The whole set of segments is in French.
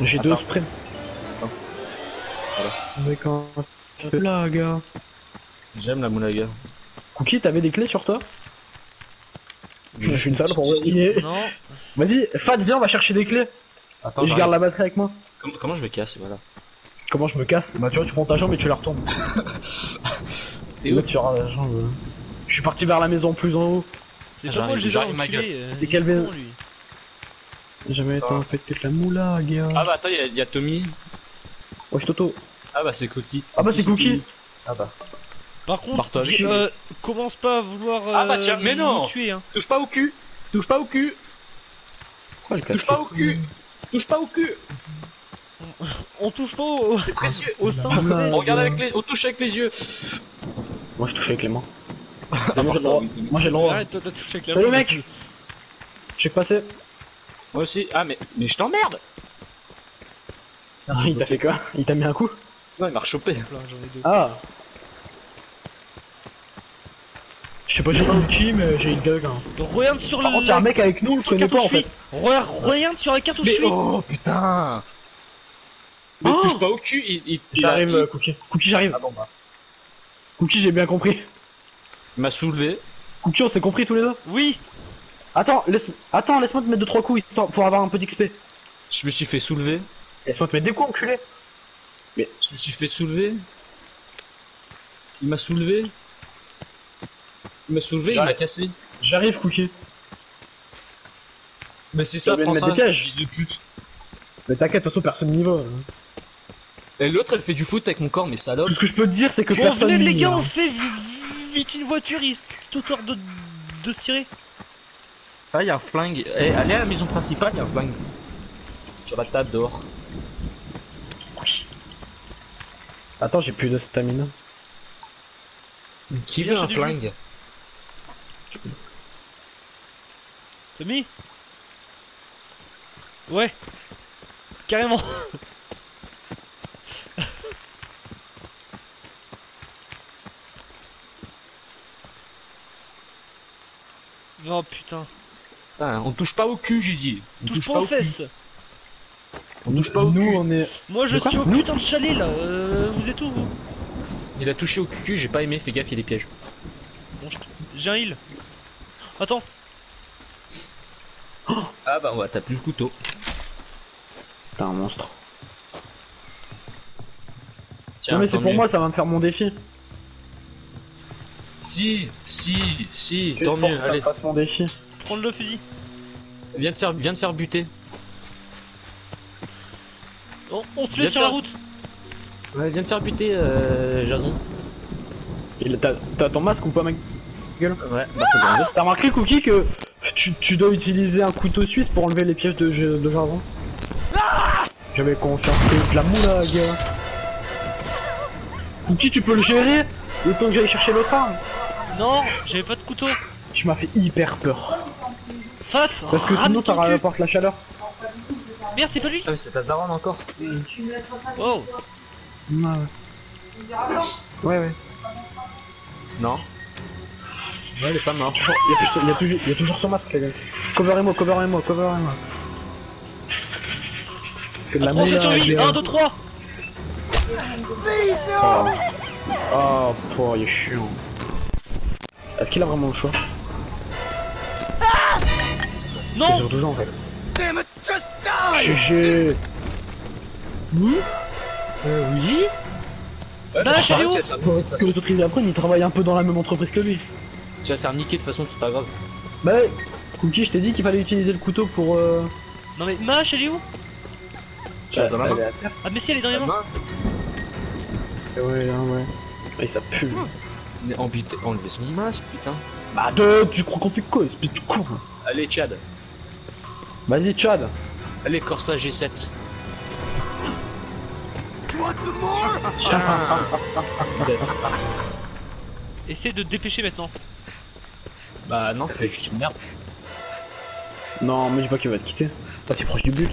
J'ai deux. Attends. Voilà. Mais quand... Là, gars. J'aime la moulaga. Cookie, t'avais des clés sur toi? Je suis une salle pour. Non, Vas-y, Fat, viens, on va chercher des clés. Attends, Et je garde la batterie avec moi. Comment, comment je me casse Voilà. Comment je me casse? Bah, tu vois, tu prends ta jambe et tu la retournes. T'es Et où? tu auras la jambe. Je suis parti vers la maison plus en haut. c'est j'arrive, ma euh, C'est quel. J'ai jamais été Ah. infecté de la moula, gars. Ah bah attends, il y, a- Tommy. Wesh, Toto. Ah bah c'est Cookie. Ah bah, c'est Cookie. Ah bah. Par contre, lui. euh, commence pas à vouloir euh, Ah bah tiens, mais non. tuer, hein. Touche pas au cul Touche pas au cul Pourquoi le Touche pas au cul Touche pas au cul On touche pas au, C'est précieux au sein. Connais. On regarde avec les... On touche avec les yeux Moi, je touche avec les mains. Ah, moi, j'ai le droit. Moi, j'ai le droit. Arrête, toi t'as touché avec la Salut, main. mec. Je sais que passer. Moi aussi. Ah mais... Mais je t'emmerde Il t'a fait quoi? Il t'a mis un coup? Non, il m'a rechopé. Ah Je sais pas j'ai pas qui mais j'ai une bug hein. Regarde sur Par le. contre un mec avec nous, on le connaît pas en fait. Regarde, regarde sur la carte où je Mais suis. oh putain Mais Oh touche pas au cul, il... J'arrive il- euh, Cookie. Cookie j'arrive. Ah bon bah. Cookie j'ai bien compris. Il m'a soulevé. Cookie on s'est compris tous les deux? Oui, Attends, laisse Attends, laisse-moi te mettre 2-3 coups histoire- pour avoir un peu d'XP. Je me suis fait soulever. Laisse-moi te mettre des coups enculé. Je me suis fait soulever. Il m'a soulevé. Il m'a soulevé, il m'a cassé. J'arrive Cookie. Mais c'est Ça de prends mettre ça, fils de pute. Mais t'inquiète, de toute façon personne n'y va. hein. Et l'autre, elle fait du foot avec mon corps, mais salope. Tout ce que je peux te dire c'est que bon, personne venez les n'y gars, va. on fait vi- vite une voiture histoire de, de se tirer. Ah, il y a un flingue. Eh, allez à la maison principale, il y a un flingue. Sur la table dehors. Attends, j'ai plus de stamina. Qui veut un flingue Tommy Ouais. Carrément. Oh putain. Putain, on touche pas au cul, j'ai dit. On Touche touche pas pas aux au cul. fesses. On touche pas au Nous cul. on est. Moi je suis au Nous putain de chalet là. Euh, vous êtes où vous Il a touché au cul, j'ai pas aimé, fais gaffe, il y a des pièges. Bon, je- J'ai un heal. Attends. Ah bah, on va taper le couteau. T'es un monstre. Tiens, non mais c'est pour mieux. moi, ça va me faire mon défi. Si, si, si, tant mieux, allez. mon défi. Prendre le fusil. Viens de faire, viens de faire buter. On, on se met sur la route. Ouais, viens de faire buter, euh, Jason. Il- T'as ton masque ou pas mec Ouais, bah T'as remarqué Cookie que tu, tu dois utiliser un couteau suisse pour enlever les pièges de, de Jarvan J'avais confiance que de la moula gars Cookie tu peux le gérer le temps que j'aille chercher l'autre arme Non, j'avais pas de couteau. Tu m'as fait hyper peur Face. Parce que sinon ça rapporte la chaleur Merde, c'est pas lui. Ah mais c'est ta daronne encore Oh. Ouais ouais Ouais Non. Ouais, elle est pas morte. Toujours- Il y, a plus- il y a toujours, il y a toujours son masque les gars Coverez-moi, coverez-moi, coverez-moi Que de la Attends, c'est moula Tommy. gars 1, 2, 3. Oh, oh, oh, il est chiant. Est-ce qu'il a vraiment le choix? Non. sur 12 ans en fait. GG Euh, oui Bah, te faire, Parce que les autres ils apprennent, ils travaillent un peu dans la même entreprise que lui. tu vas te faire niquer de toute façon, c'est pas grave. Bah ouais, Cookie, je t'ai dit qu'il fallait utiliser le couteau pour... Euh... Non mais elle est où Tu vas dans la main. Ah mais si, elle est dans les La mains. main Ouais, hein, ouais. Ouais, ça pue. Mais enlever enlever son masque, putain. Bah de, tu crois qu'on fait quoi, espèce de con Allez, Chad. Vas-y, Chad. Allez, Corsa G7. Tiens. Essaye de te dépêcher maintenant. bah non, fais juste une merde. Non, mais je vois qu'il va te quitter. Pas si proche du but.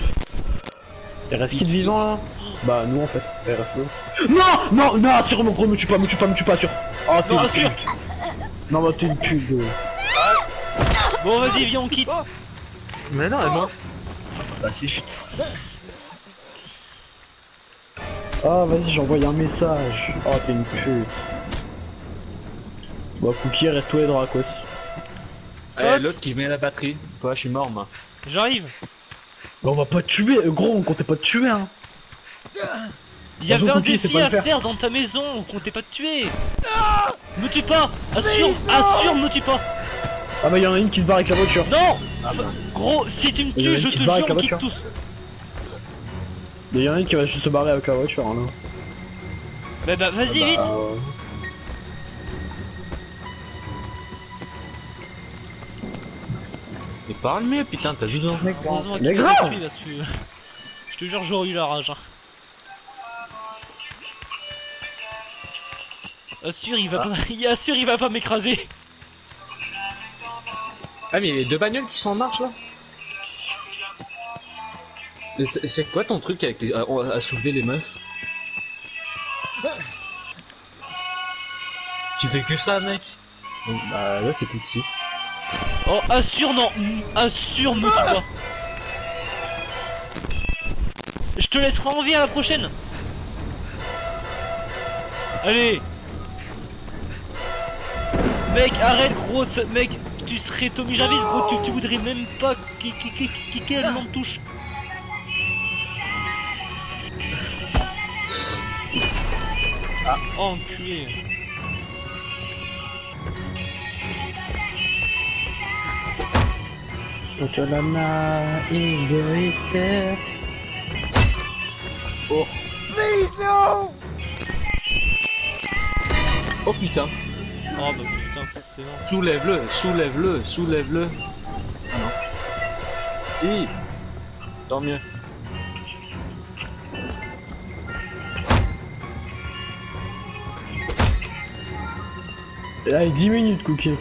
Il reste qui de vivant là? Bah nous en fait. Il reste nous. Non Non Non Assure mon gros me tue pas, me tue pas, me tue pas, assure Oh t'es Non, une assure. pute Non bah t'es une pute de... Bon, vas-y, viens, on quitte. Mais non, elle est morte. Bah si. Ah, vas-y, j'ai envoyé un message. Oh, t'es une pute. Bon, Cookie, reste-toi et Dracos. Eh, l'autre qui met la batterie. Toi, je suis mort, moi. J'arrive. Bah, on va pas te tuer, gros, on comptait pas te tuer, hein. Il y avait un Cookie, c'est défi à faire. faire dans ta maison, on comptait pas te tuer. Me tue pas Assure, assure, me tue pas Ah, bah, y'en a une qui se barre avec la voiture. Non Gros, si tu me tues, je te jure, avec on la kick voiture. tous. Mais y'en a une qui va juste se barrer avec la voiture, hein, là. Bah bah vas-y Bah, vite euh, Mais parle mieux, putain, t'as 12 ans. Mais grave. Je te jure, j'aurais eu la rage. hein. Assure, il va pas... Il assure, il va pas m'écraser Ah, mais il y a les deux bagnoles qui sont en marche là. C'est- quoi ton truc avec les... à, soulever les meufs? Tu fais que ça, mec. Bah là, c'est tout dessus. Oh, assure, non Assure, me pas Je te laisserai en vie à la prochaine. Allez. Mec, arrête, gros, mec, tu serais Tommy Jarvis, gros, tu, tu voudrais même pas qui, qui, qui, qui, quel nom de touche Ah, enculé Otolana is very fair. Oh Oh putain Oh bah. Soulève-le, soulève-le, soulève-le Ah non. Si Tant mieux. Allez, 10 minutes, Cookie.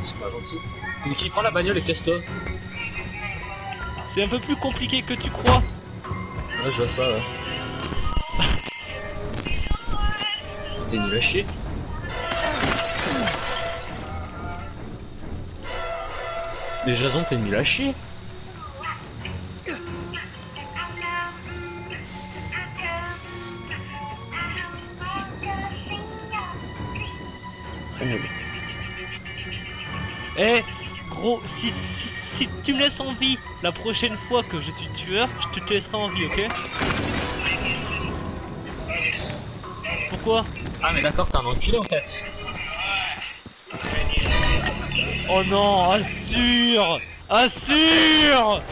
C'est pas gentil. Donc qui prend la bagnole et casse-toi C'est un peu plus compliqué que tu crois. Ouais, je vois ça, ouais. T'es nul à chier. Mais Jason, t'es nul à chier. Eh, gros, si, si, si tu me laisses en vie la prochaine fois que je suis tueur, je te, te laisserai en vie, ok? Pourquoi? Ah, mais d'accord, t'es un enculé en fait. Oh non, assure Assure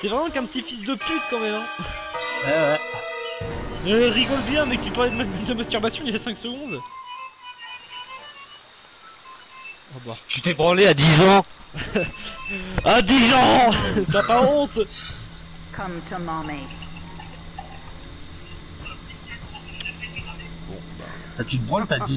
T'es vraiment qu'un petit fils de pute quand même, hein Ouais, ouais. Euh, rigole bien, mec, tu parlais de, ma- de masturbation il y a 5 secondes Oh bah. Tu t'es branlé à 10 ans. Ah, 10 ans T'as pas honte Come to mommy. Ah, tu te branles, t'as 10